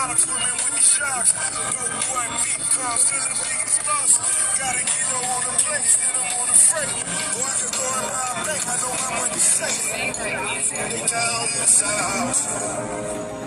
the dark, swimming with the sharks. Dope boy, beat cars to the biggest boss. Gotta get on the place, then I'm on the freight. Or I could go in my bank, I know my money's safe. They down the south.